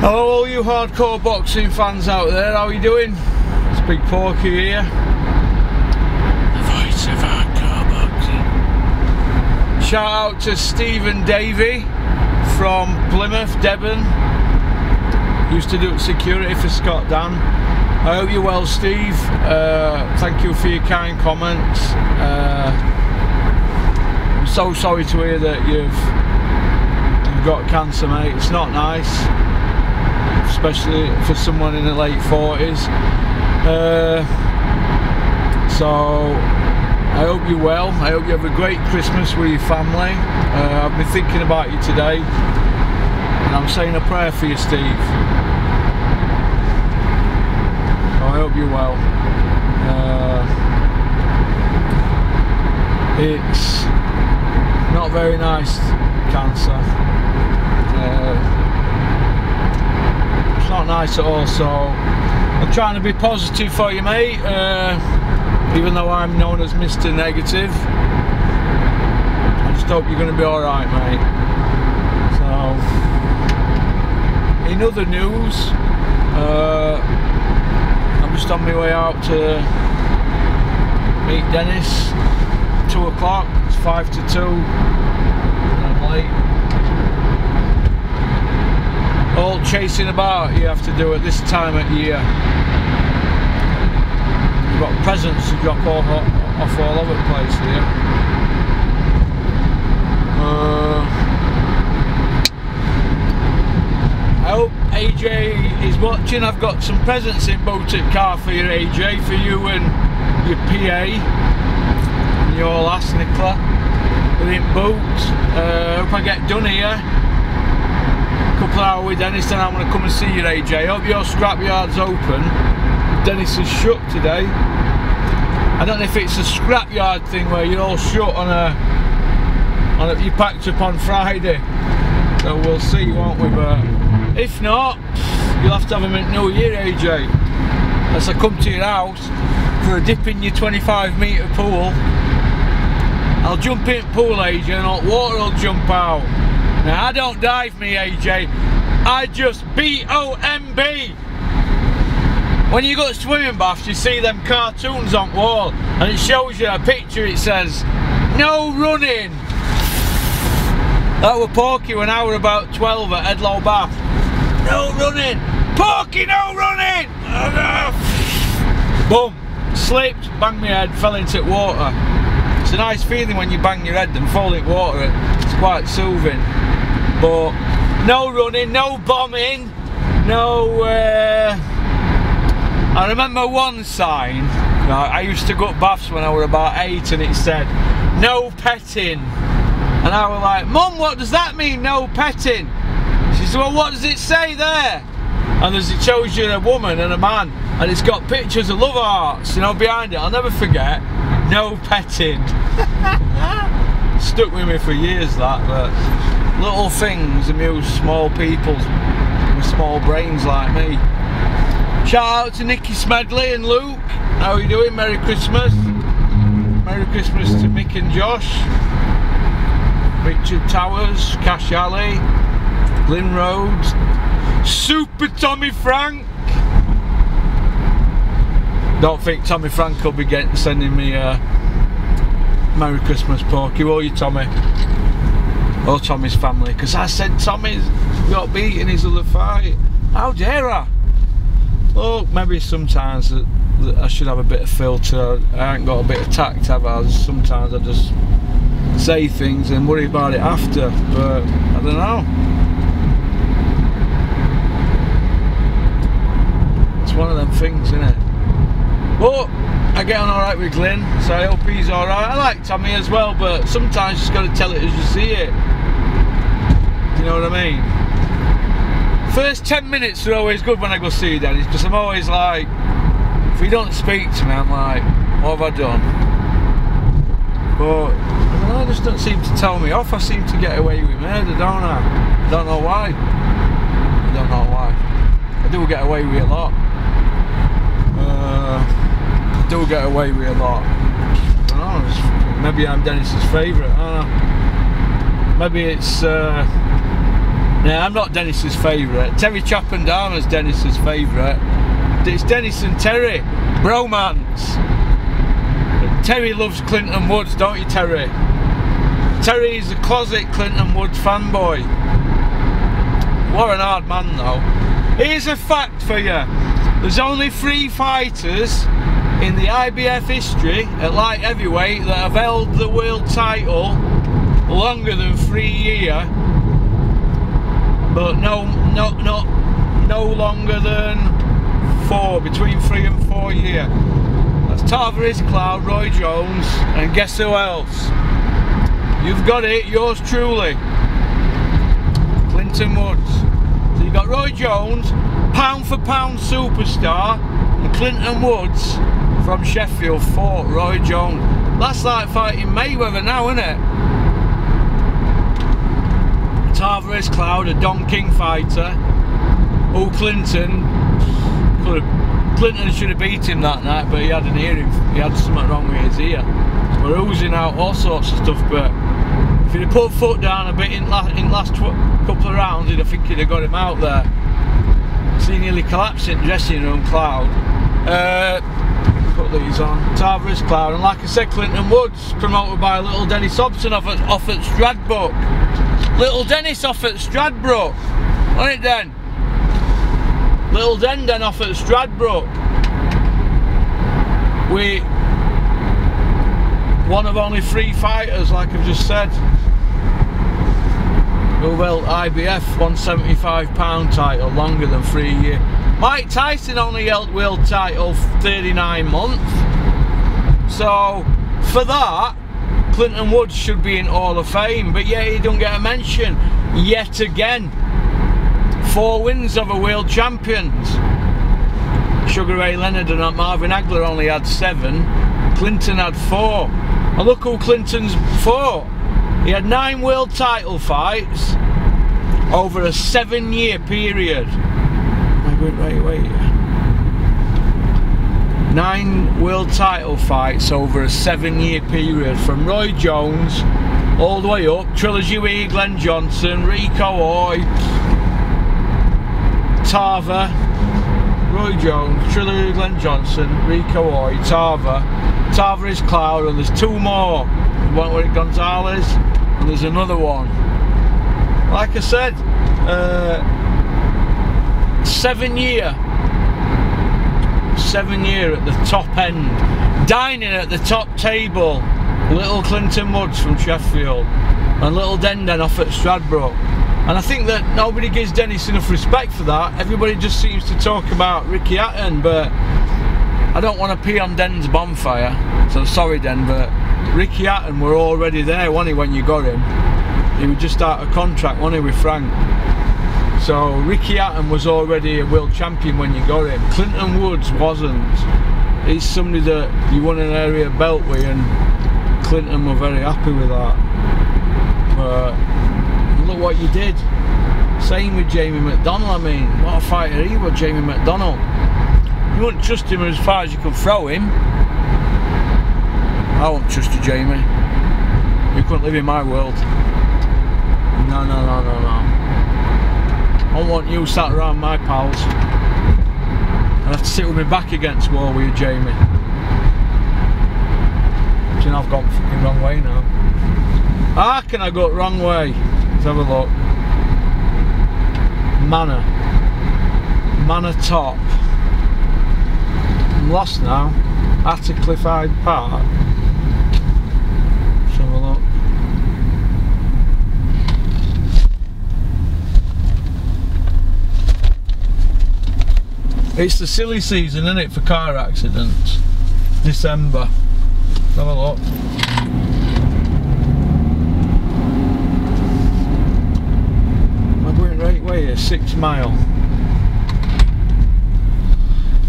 Hello all you hardcore boxing fans out there, how are you doing? It's Big Porky here. The voice of hardcore boxing. Shout out to Stephen Davey from Plymouth, Devon. Used to do security for Scott Dan. I hope you're well, Steve. Uh, thank you for your kind comments. Uh, I'm so sorry to hear that you've you've got cancer, mate. It's not nice, especially for someone in the late 40s. Uh, so I hope you're well. I hope you have a great Christmas with your family. Uh, I've been thinking about you today, and I'm saying a prayer for you, Steve. So I hope you're well. Uh, it's not very nice, cancer. Not nice at all, so I'm trying to be positive for you, mate. Uh, even though I'm known as Mr. Negative. I just hope you're going to be alright, mate. So, in other news, uh, I'm just on my way out to meet Dennis. Two o'clock. It's five to two. I'm late. All chasing about you have to do at this time of year. You've got presents to drop off, off all over the place here. Uh, I hope AJ is watching. I've got some presents in Boated Car for you, AJ, for you and your PA and your last Nicola. Within boat. Uh, hope I get done here. Hours with Dennis, then I'm going to come and see you, AJ. Hope your scrapyard's open. Dennis is shut today. I don't know if it's a scrapyard thing where you're all shut on a, on a you packed up on Friday. So we'll see, won't we? But if not, you'll have to have him at New Year, AJ. Unless I come to your house for a dip in your 25 metre pool. I'll jump in pool, AJ, and hot water will jump out. Now I don't dive me, AJ. I just B-O-M-B. When you go to swimming baths, you see them cartoons on wall, and it shows you a picture. It says, "No running." That were Porky when I were about 12 at Edlow Bath. No running, Porky, no running. Boom, slipped, banged my head, fell into water. It's a nice feeling when you bang your head and fall in water. It's quite soothing. But no running, no bombing, no. Uh, I remember one sign. I used to go to baths when I was about eight, and it said no petting. And I was like, Mum, what does that mean, no petting? She said, Well, what does it say there? And there's, it shows you a woman and a man, and it's got pictures of love hearts, you know, behind it. I'll never forget, no petting. Stuck with me for years that, but little things amuse small people with small brains like me. Shout out to Nicky Smedley and Luke. How are you doing? Merry Christmas. Merry Christmas to Mick and Josh. Richard Towers, Cash Alley, Lynn Rhodes, Super Tommy Frank. Don't think Tommy Frank will be getting sending me a Merry Christmas Porky, will you Tommy? Or Tommy's family, because I said Tommy's got beaten in his other fight. How dare I? Look, maybe sometimes I should have a bit of filter. I ain't got a bit of tact, have I? Sometimes I just say things and worry about it after, but I don't know. It's one of them things, isn't it? But I get on alright with Glyn, so I hope he's alright. I like Tommy as well, but sometimes you just got to tell it as you see it. You know what I mean? First 10 minutes are always good when I go see Dennis, because I'm always like, if he don't speak to me, I'm like, what have I done? But I just don't seem to tell me off. I seem to get away with murder, don't I? I don't know why. I don't know why. I do get away with a lot. Uh, I do get away with a lot. I know, maybe I'm Dennis's favourite. Maybe it's uh, Yeah, I'm not Dennis's favourite. Terry Chappendana's Dennis's favourite. It's Dennis and Terry. Bromance. Terry loves Clinton Woods, don't you, Terry? Terry is a closet Clinton Woods fanboy. What an hard man, though. Here's a fact for you. There's only three fighters in the IBF history at light heavyweight that have held the world title longer than three years but no no no no longer than four between three and four year. That's Tavoris Cloud Roy Jones and guess who else? You've got it yours truly Clinton Woods. So you've got Roy Jones pound for pound superstar and Clinton Woods from Sheffield fought Roy Jones that's like fighting Mayweather now isn't it Tavoris Cloud, a Don King fighter. Oh, Clinton, Clinton should have beat him that night, but he had an earring. He had something wrong with his ear. We're oozing out all sorts of stuff, but if he'd have put foot down a bit in, la in last couple of rounds, I think he'd have got him out there. See, nearly collapsed in dressing room, Cloud. Uh, put these on. Tavoris Cloud, and like I said, Clinton Woods, promoted by little Dennis Hobson off at, off at Stradbroke. Little Dennis off at Stradbroke. On it then. Little Den Den off at Stradbroke. We one of only three fighters, like I've just said. Who IBF 175 pound title longer than three years. Mike Tyson only held world title 39 months. So for that, Clinton Woods should be in Hall of Fame, but yeah, he don't get a mention yet again. Four wins over world champions. Sugar Ray Leonard and Marvin Hagler only had seven. Clinton had four. And look who Clinton's fought. He had nine world title fights over a seven year period. Wait, wait, wait. Nine world title fights over a seven year period from Roy Jones all the way up, Trilogy with Glenn Johnson, Rico Hoye, Tarver, Roy Jones, Trilogy Glenn Johnson, Rico Hoye, Tarver, is Cloud and there's two more, one with Gonzalez and there's another one. Like I said, uh, seven year seven year at the top end, dining at the top table. Little Clinton Woods from Sheffield and little Denden off at Stradbroke. And I think that nobody gives Dennis enough respect for that. Everybody just seems to talk about Ricky Hatton, but I don't want to pee on Den's bonfire. So sorry, Den, but Ricky Hatton were already there, wasn't he, when you got him? He was just out of contract, wasn't he, with Frank? So Ricky Hatton was already a world champion when you got him. Clinton Woods wasn't. He's somebody that you won an area belt with and Clinton were very happy with that. But look what you did. Same with Jamie McDonnell, I mean, what a fighter he was, Jamie McDonnell. You wouldn't trust him as far as you can throw him. I won't trust you, Jamie. You couldn't live in my world. No, no, no, no, no. I don't want you sat around my pals. I have to sit with my back against wall with you, Jamie. See, I've gone fucking wrong way now. How can I go wrong way? Let's have a look. Manor. Manor Top. I'm lost now. Attercliffe Hyde Park. It's the silly season, isn't it, for car accidents? December. Have a look. I'm going right way here, six mile.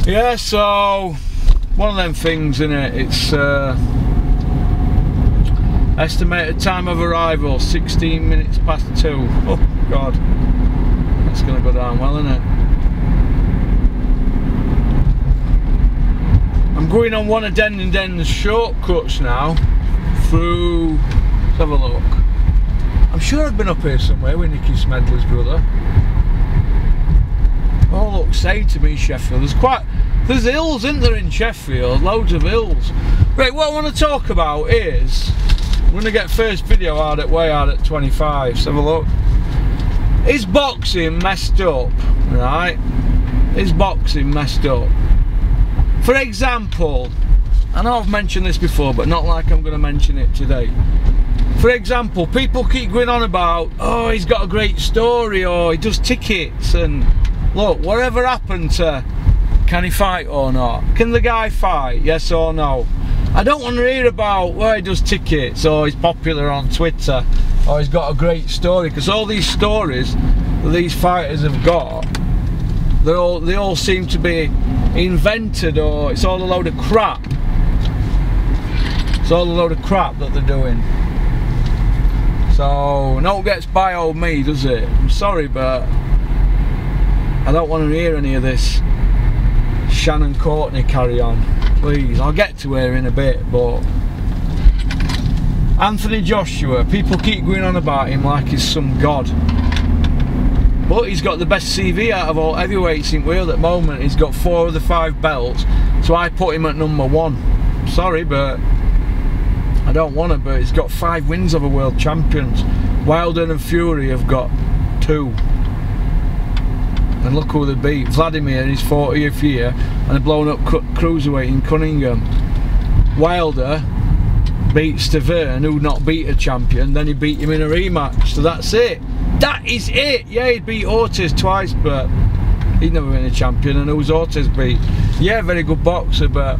Yeah, so one of them things, isn't it? It's uh, estimated time of arrival 16 minutes past two. Oh God, that's gonna go down well, isn't it? I'm going on one of Den and Den's shortcuts now through, let's have a look. I'm sure I've been up here somewhere with Nicky Smedley's brother. Oh look, say to me Sheffield. There's quite there's hills, isn't there, in Sheffield? Loads of hills. Right, what I want to talk about is I'm gonna get first video out at way out at 25. Let's have a look. Is boxing messed up? Right? Is boxing messed up? For example, I know I've mentioned this before, but not like I'm going to mention it today. For example, people keep going on about, oh, he's got a great story, or he does tickets, and look, whatever happened to can he fight or not? Can the guy fight? Yes or no? I don't want to hear about where he does tickets, or he's popular on Twitter, or he's got a great story, because all these stories that these fighters have got, they all they all seem to be invented, or it's all a load of crap. It's all a load of crap that they're doing. So, no gets by old me, does it? I'm sorry, but I don't want to hear any of this Shannon Courtney carry on. Please, I'll get to her in a bit, but Anthony Joshua, people keep going on about him like he's some god. But he's got the best CV out of all heavyweights in world at the moment. He's got four of the five belts, so I put him at number one. Sorry, but I don't want to, but he's got five wins over world champions. Wilder and Fury have got two. And look who they beat. Vladimir in his 40th year and a blown up cruiserweight in Cunningham. Wilder beat Stiverne, who not beat a champion, then he beat him in a rematch. So that's it. That is it. Yeah, he beat Ortiz twice, but he'd never been a champion. And who's Ortiz beat? Yeah, very good boxer, but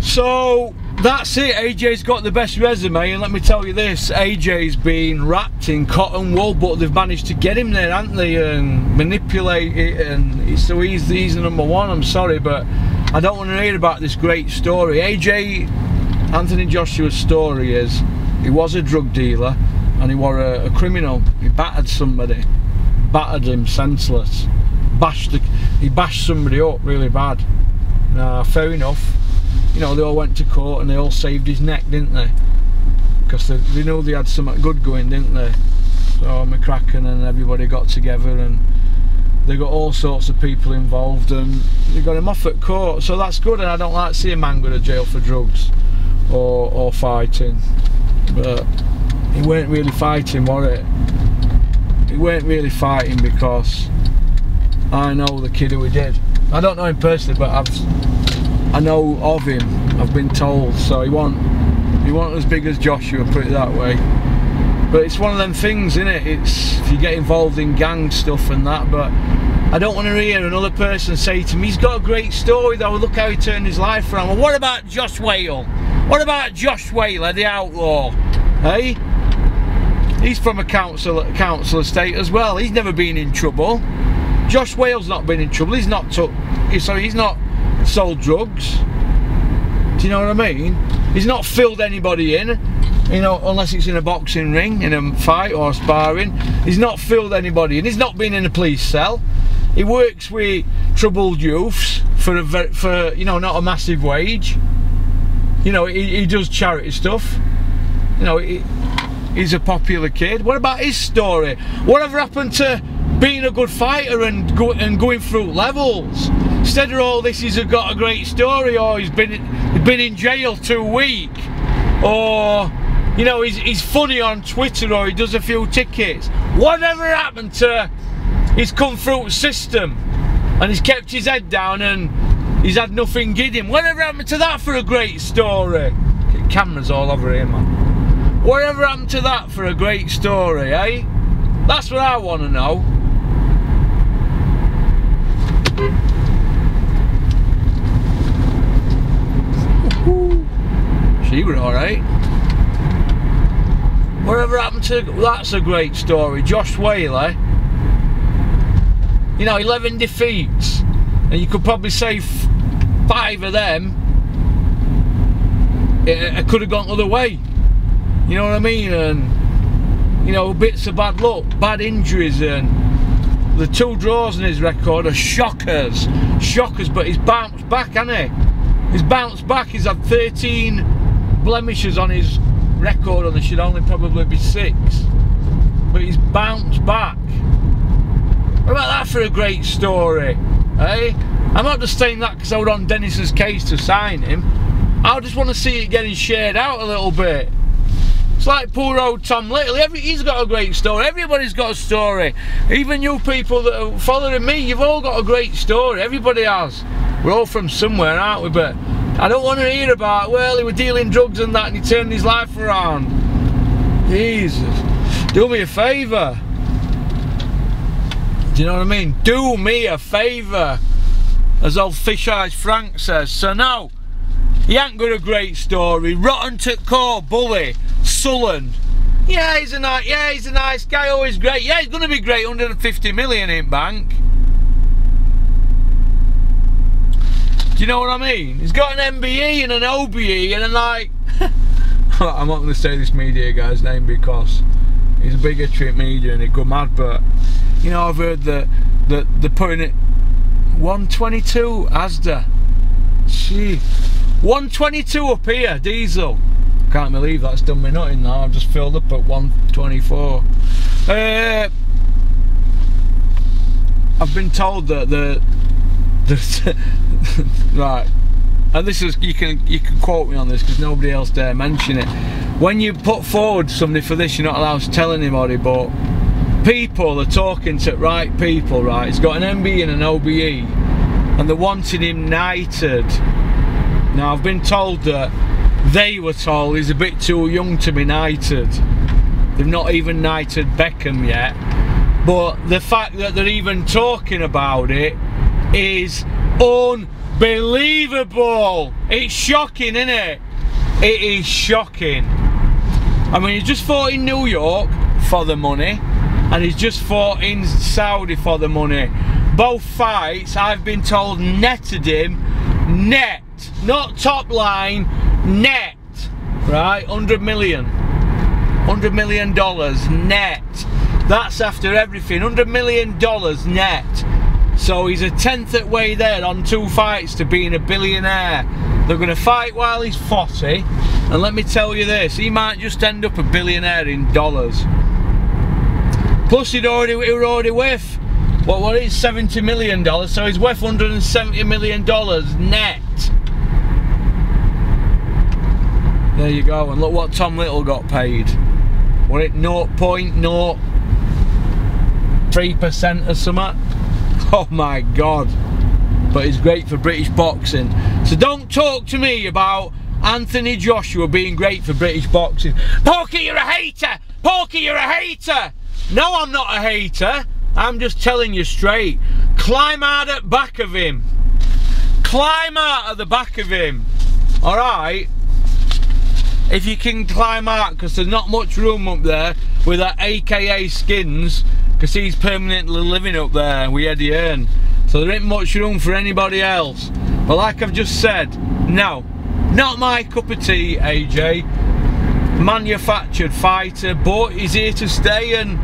so that's it. AJ's got the best resume, and let me tell you this: AJ's been wrapped in cotton wool, but they've managed to get him there, haven't they? And manipulate it, and so he's he's the number one. I'm sorry, but I don't want to hear about this great story. AJ Anthony Joshua's story is he was a drug dealer and he was a, a criminal. He battered somebody, battered him senseless, bashed the, he bashed somebody up really bad. Now, fair enough you know, they all went to court and they all saved his neck, didn't they? Because they, they knew they had something good going, didn't they? So McCracken and everybody got together and they got all sorts of people involved and they got him off at court. So that's good and I don't like to see a man go to jail for drugs or, or fighting. But he weren't really fighting, were it? He weren't really fighting because I know the kid who did. I don't know him personally, but I've I know of him. I've been told. So he wasn't he wasn't as big as Joshua, put it that way. But it's one of them things, isn't it? It's if you get involved in gang stuff and that. But I don't want to hear another person say to me, "He's got a great story, though. Look how he turned his life around." Well, what about Josh Wale? What about Josh Wale, the outlaw? Hey, he's from a council council estate as well. He's never been in trouble. Josh Wale's not been in trouble. He's not took. So he's not sold drugs. Do you know what I mean? He's not filled anybody in, you know, unless it's in a boxing ring, in a fight or sparring. He's not filled anybody in. He's not been in a police cell. He works with troubled youths for a for you know not a massive wage. You know, he, he does charity stuff. You know, he, he's a popular kid. What about his story? Whatever happened to being a good fighter and go, and going through levels? Instead of all this, he's got a great story, or he's been been in jail two week, or you know he's he's funny on Twitter, or he does a few tickets. Whatever happened to his come through system, and he's kept his head down and he's had nothing give him. Whatever happened to that for a great story? Cameras all over here, man. Whatever happened to that for a great story, eh? That's what I want to know. She was alright. Whatever happened to that's a great story. Josh Wale. You know, 11 defeats. And you could probably say five of them it, it could have gone the other way. You know what I mean? And you know, bits of bad luck, bad injuries and the two draws in his record are shockers. Shockers, but he's bounced back, hasn't he? He's bounced back, he's had 13 blemishes on his record and there should only probably be six. but he's bounced back. What about that for a great story? Eh? I'm not just saying that because I was on Dennis's case to sign him. I just want to see it getting shared out a little bit. It's like poor old Tom Little. Every, he's got a great story. Everybody's got a story. Even you people that are following me, you've all got a great story. Everybody has. We're all from somewhere, aren't we? But I don't want to hear about, well, he was dealing drugs and that and he turned his life around. Jesus. Do me a favour. Do you know what I mean? Do me a favour. As old Fish Eyes Frank says. So now, he ain't got a great story. Rotten to core, bully, sullen. Yeah, he's a nice. Yeah, he's a nice guy. Always great. Yeah, he's gonna be great. 150 million in bank. Do you know what I mean? He's got an MBE and an OBE and a like. I'm not gonna say this media guy's name because he's a bigotry media and he'd go mad. But you know, I've heard that that they're putting it 122 Asda. Gee. 122 up here, diesel. Can't believe that's done me nothing now. I've just filled up at 124. Uh, I've been told that the, the right, and this is you can you can quote me on this because nobody else dare mention it. When you put forward somebody for this, you're not allowed to tell anybody, but people are talking to right people, right? He's got an MB and an OBE, and they're wanting him knighted. Now I've been told that they were told he's a bit too young to be knighted. They've not even knighted Beckham yet. But the fact that they're even talking about it is unbelievable. It's shocking, isn't it? It is shocking. I mean, he just fought in New York for the money, and he's just fought in Saudi for the money. Both fights, I've been told, netted him net, not top line, net, right? 100 million. 100 million dollars net. That's after everything. 100 million dollars net. So he's a tenth at way there on two fights to being a billionaire. They're going to fight while he's 40. And let me tell you this, he might just end up a billionaire in dollars. Plus he'd already, he were already worth, what, what is 70 million dollars? So he's worth 170 million dollars net. There you go, and look what Tom Little got paid. Was it 0.03% or something? Oh my god. But it's great for British boxing. So don't talk to me about Anthony Joshua being great for British boxing. Porky, you're a hater! Porky, you're a hater! No, I'm not a hater. I'm just telling you straight. Climb out at back of him. Climb out at the back of him. Alright? If you can climb out because there's not much room up there with that AKA skins because he's permanently living up there we had the urn. So there ain't much room for anybody else. But like I've just said no not my cup of tea AJ manufactured fighter but he's here to stay and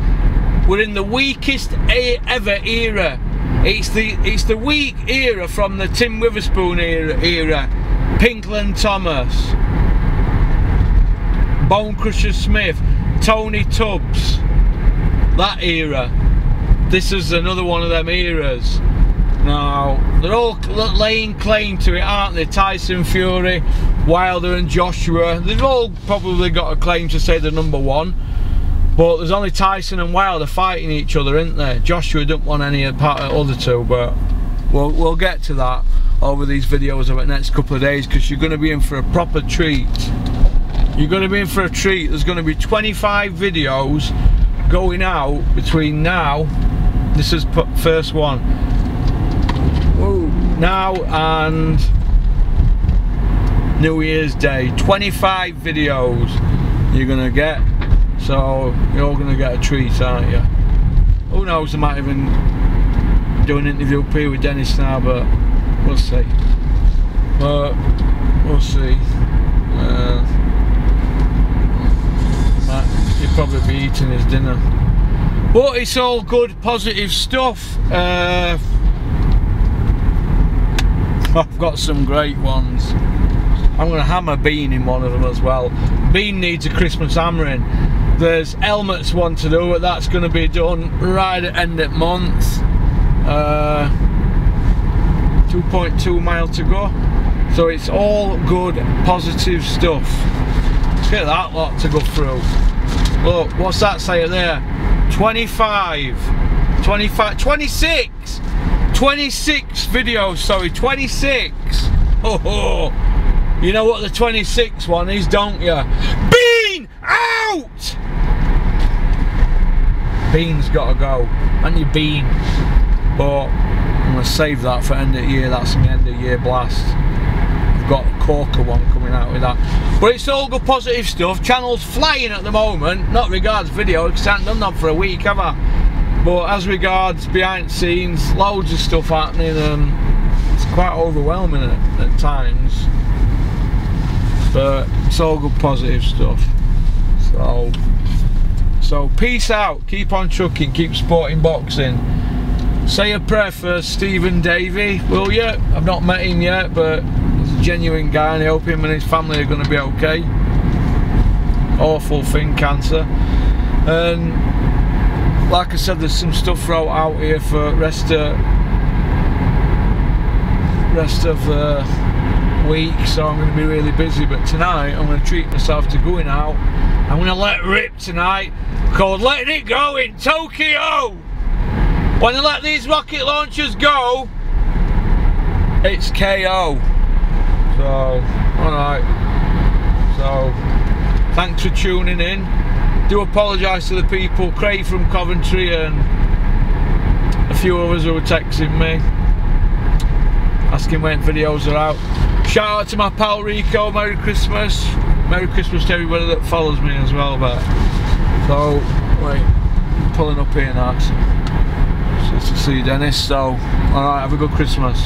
we're in the weakest ever era. It's the it's the weak era from the Tim Witherspoon era, era. Pinklon Thomas Bonecrusher Smith, Tony Tubbs, that era. This is another one of them eras. Now, they're all laying claim to it, aren't they? Tyson Fury, Wilder and Joshua. They've all probably got a claim to say they're number one. But there's only Tyson and Wilder fighting each other, isn't there? Joshua don't want any part of the other two, but we'll, we'll get to that over these videos over the next couple of days because you're going to be in for a proper treat you're going to be in for a treat. There's going to be 25 videos going out between now, this is first one, now and New Year's Day. 25 videos you're going to get. So you're all going to get a treat, aren't you? Who knows, I might even do an interview up here with Dennis now, but we'll see. But we'll see. Uh, probably be eating his dinner. But it's all good, positive stuff. Uh, I've got some great ones. I'm going to hammer Bean in one of them as well. Bean needs a Christmas hammering. There's helmets one to do, but that's going to be done right at end of month. Uh, 2.2 mile to go. So it's all good, positive stuff. Look at that lot to go through. Look, what's that say there? 25, 25, 26, 26 videos, sorry, 26. Oh. You know what the 26 one is, don't you? Bean out! Bean's got to go. And your bean. But I'm to save that for end of year. That's my end of year blast. Got a corker one coming out with that. But it's all good positive stuff. Channel's flying at the moment. Not regards video, because I haven't done that for a week, have I? But as regards behind scenes, loads of stuff happening and it's quite overwhelming at, at times. But it's all good positive stuff. So so peace out, keep on trucking, keep supporting boxing. Say a prayer for Stephen Davey, will you? I've not met him yet, but genuine guy and I hope him and his family are going to be okay. Awful thing, cancer. And like I said, there's some stuff wrote out here for rest of rest of the week, so I'm going to be really busy. But tonight, I'm going to treat myself to going out. I'm going to let rip tonight, called "Letting It Go" in Tokyo. When they let these rocket launchers go, it's KO. So, alright. So, thanks for tuning in. Do apologise to the people, Craig from Coventry and a few others who were texting me, asking when videos are out. Shout out to my pal Rico, Merry Christmas. Merry Christmas to everybody that follows me as well, but so wait, pulling up here now. So, see Dennis, so alright, have a good Christmas.